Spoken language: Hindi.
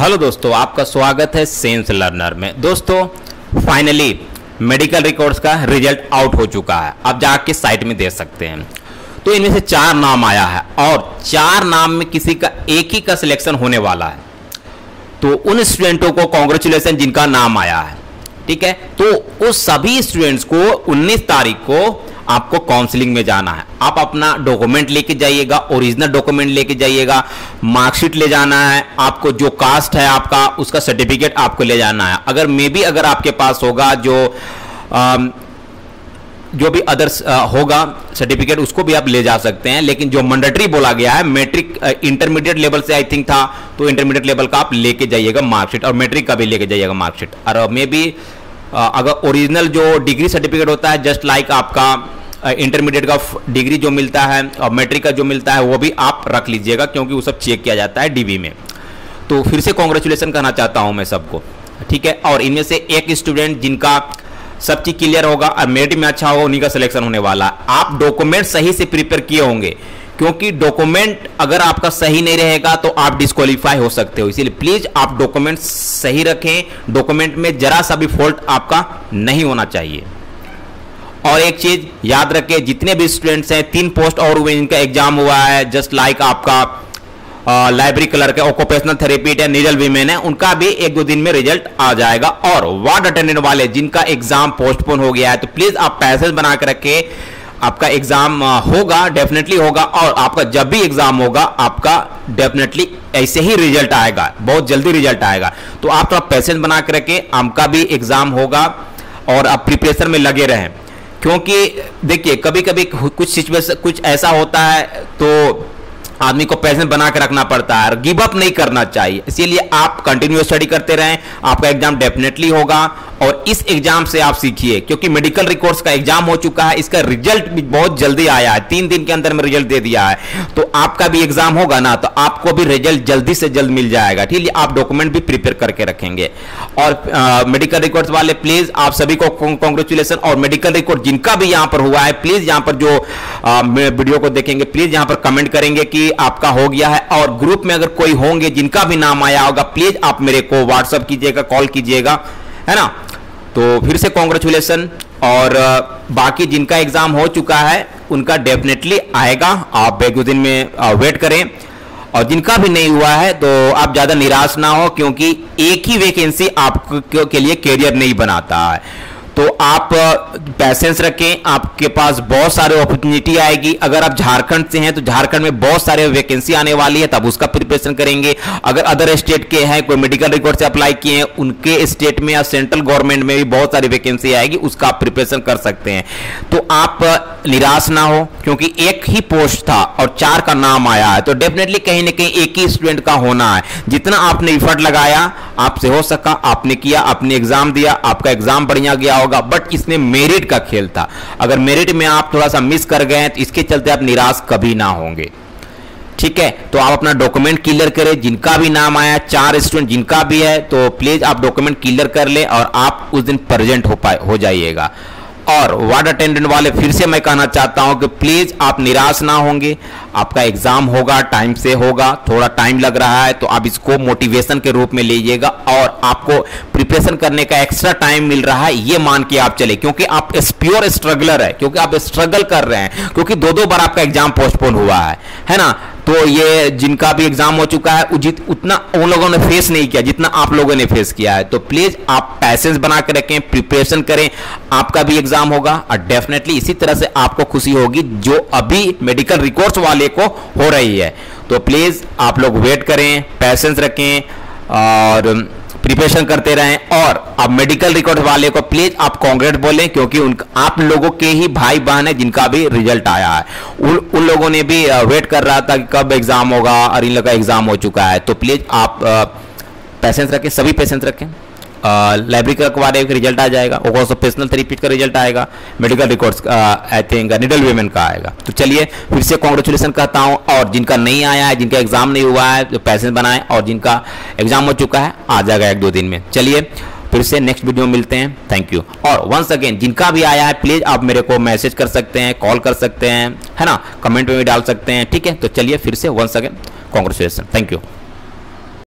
हेलो दोस्तों, आपका स्वागत है सेंस लर्नर में। दोस्तों फाइनली मेडिकल रिकॉर्ड्स का रिज़ल्ट आउट हो चुका है। आप जाके साइट में देख सकते हैं। तो इनमें से चार नाम आया है और चार नाम में किसी का एक ही का सिलेक्शन होने वाला है। तो उन स्टूडेंटों को कॉन्ग्रेचुलेसन जिनका नाम आया है। ठीक है? तो उस सभी स्टूडेंट्स को 19 तारीख को आपको काउंसलिंग में जाना है। आप अपना डॉक्यूमेंट लेके जाइएगा ओरिजिनल डॉक्यूमेंट लेके जाइएगा मार्कशीट ले जाना है आपको जो कास्ट है आपका उसका सर्टिफिकेट आपको ले जाना है। अगर मे भी अगर आपके पास होगा जो आम, जो भी अदर्स होगा सर्टिफिकेट उसको भी आप ले जा सकते हैं। लेकिन जो मंडेटरी बोला गया है मैट्रिक इंटरमीडिएट लेवल से आई थिंक था तो इंटरमीडिएट लेवल का आप लेके जाइएगा मार्कशीट और मैट्रिक का भी लेके जाइएगा मार्कशीट और मे बी अगर ओरिजिनल जो डिग्री सर्टिफिकेट होता है जस्ट लाइक आपका इंटरमीडिएट का डिग्री जो मिलता है और मैट्रिक का जो मिलता है, वो भी आप रख लीजिएगा क्योंकि वो सब चेक किया जाता है डीबी में। तो फिर से कॉन्ग्रेचुलेसन करना चाहता हूँ मैं सबको। ठीक है? और इनमें से एक स्टूडेंट जिनका सब चीज़ क्लियर होगा और मेरिट में अच्छा होगा, उन्हीं का सिलेक्शन होने वाला। आप डॉक्यूमेंट सही से प्रिपेयर किए होंगे, क्योंकि डॉक्यूमेंट अगर आपका सही नहीं रहेगा तो आप डिस्कालीफाई हो सकते हो। इसीलिए प्लीज़ आप डॉक्यूमेंट सही रखें। डॉक्यूमेंट में जरा सा भी फॉल्ट आपका नहीं होना चाहिए। और एक चीज़ याद रखें जितने भी स्टूडेंट्स हैं, तीन पोस्ट और हुए इनका एग्ज़ाम हुआ है जस्ट लाइक like आपका लाइब्रेरी क्लर्क है ऑक्यूपेशनल थेरेपीट है नीडल वीमेन है, उनका भी एक दो दिन में रिज़ल्ट आ जाएगा। और वार्ड अटेंडेंट वाले, जिनका एग्ज़ाम पोस्टपोन हो गया है तो प्लीज़ आप पैसेज बना के रखें आपका एग्ज़ाम होगा डेफिनेटली होगा, और आपका जब भी एग्ज़ाम होगा, आपका डेफिनेटली ऐसे ही रिज़ल्ट आएगा, बहुत जल्दी रिज़ल्ट आएगा। तो आप थोड़ा पैसेज बना के रखें आपका भी एग्ज़ाम होगा, और आप प्रिपरेशन में लगे रहें। क्योंकि देखिए कभी कभी कुछ सिचुएशन कुछ ऐसा होता है तो आदमी को पैसे बना के रखना पड़ता है गिव अप नहीं करना चाहिए। इसीलिए आप कंटिन्यू स्टडी करते रहें, आपका एग्ज़ाम डेफिनेटली होगा और इस एग्ज़ाम से आप सीखिए, क्योंकि मेडिकल रिकॉर्ड्स का एग्ज़ाम हो चुका है, इसका रिज़ल्ट भी बहुत जल्दी आया है, तीन दिन के अंदर में रिज़ल्ट दे दिया है। तो आपका भी एग्ज़ाम होगा ना तो आपको भी रिज़ल्ट जल्दी से जल्द मिल जाएगा। ठीक है, आप डॉक्यूमेंट भी प्रिपेयर करके रखेंगे। और मेडिकल रिकॉर्ड्स वाले प्लीज़ आप सभी को कॉन्ग्रेचुलेसन और मेडिकल रिकॉर्ड जिनका भी यहाँ पर हुआ है प्लीज़ यहाँ पर जो वीडियो को देखेंगे प्लीज़ यहाँ पर कमेंट करेंगे कि आपका हो गया है और ग्रुप में अगर कोई होंगे जिनका भी नाम आया होगा प्लीज़ आप मेरे को व्हाट्सअप कीजिएगा कॉल कीजिएगा, है ना? तो फिर से कॉन्ग्रेचुलेसन और बाकी जिनका एग्ज़ाम हो चुका है, उनका डेफिनेटली आएगा। आप दो दिन में वेट करें। और जिनका भी नहीं हुआ है तो आप ज़्यादा निराश ना हो, क्योंकि एक ही वैकेंसी आपके लिए कैरियर नहीं बनाता है। तो आप पैसेंस रखें, आपके पास बहुत सारे अपॉर्चुनिटी आएगी। अगर आप झारखंड से हैं तो झारखंड में बहुत सारे वैकेंसी आने वाली है, तब उसका प्रिपरेशन करेंगे। अगर अदर स्टेट के हैं, कोई मेडिकल रिकॉर्ड से अप्लाई किए हैं, उनके स्टेट में या सेंट्रल गवर्नमेंट में भी बहुत सारी वैकेंसी आएगी, उसका आप प्रिपरेशन कर सकते हैं। तो आप निराश ना हो, क्योंकि एक ही पोस्ट था और चार का नाम आया है। तो डेफिनेटली कहीं ना कहीं एक ही स्टूडेंट का होना है। जितना आपने इफर्ट लगाया, आपसे हो सका, आपने किया, आपने एग्ज़ाम दिया, आपका एग्ज़ाम बढ़िया गया होगा बट इसमें मेरिट का खेल था। अगर मेरिट में आप थोड़ा सा मिस कर गए तो इसके चलते आप निराश कभी ना होंगे। ठीक है? तो आप अपना डॉक्यूमेंट क्लियर करें, जिनका भी नाम आया, चार स्टूडेंट जिनका भी है तो प्लीज़ आप डॉक्यूमेंट क्लियर कर ले और आप उस दिन प्रेजेंट हो पाए, हो जाइएगा। और वार्ड अटेंडेंट वाले फिर से मैं कहना चाहता हूँ कि प्लीज़ आप निराश ना होंगे। आपका एग्ज़ाम होगा टाइम से होगा, थोड़ा टाइम लग रहा है तो आप इसको मोटिवेशन के रूप में लीजिएगा और आपको प्रिपरेशन करने का एक्स्ट्रा टाइम मिल रहा है, ये मान के आप चले। क्योंकि आप प्योर स्ट्रगलर है, क्योंकि आप स्ट्रगल कर रहे हैं, क्योंकि दो दो बार आपका एग्ज़ाम पोस्टपोन हुआ है है ना? तो ये जिनका भी एग्ज़ाम हो चुका है, उजित, उतना उन लोगों ने फेस नहीं किया जितना आप लोगों ने फेस किया है। तो प्लीज़ आप पैसेंस बना के रखें प्रिपरेशन करें। आपका भी एग्ज़ाम होगा और डेफिनेटली इसी तरह से आपको खुशी होगी जो अभी मेडिकल रिकॉर्ड्स वाले को हो रही है। तो प्लीज़ आप लोग वेट करें पैसेंस रखें और प्रिपरेशन करते रहें। और अब मेडिकल रिकॉर्ड वाले को प्लीज़ आप कांग्रेट बोलें, क्योंकि उन, आप लोगों के ही भाई बहन है जिनका भी रिज़ल्ट आया है। उन उन लोगों ने भी वेट कर रहा था कि कब एग्ज़ाम होगा और इन लोग का एग्ज़ाम हो चुका है। तो प्लीज़ आप पेशेंस रखें, सभी पेशेंस रखें। लाइब्रेरी का अखबार का रिज़ल्ट आ जाएगा। ऑक्यूपेशनल थेरेपी का रिज़ल्ट आएगा। Medical records I think needle women का आएगा। तो चलिए, फिर से कॉन्ग्रेचुलेसन कहता हूँ। और जिनका नहीं आया है, जिनका एग्ज़ाम नहीं हुआ है तो पैसे बनाए और जिनका एग्ज़ाम हो चुका है, आ जाएगा एक दो दिन में। चलिए, फिर से नेक्स्ट वीडियो में मिलते हैं। थैंक यू और वंस अगेन जिनका भी आया है प्लीज़ आप मेरे को मैसेज कर सकते हैं कॉल कर सकते हैं, है ना? कमेंट में भी डाल सकते हैं, ठीक है? तो चलिए, फिर से once again congratulations thank you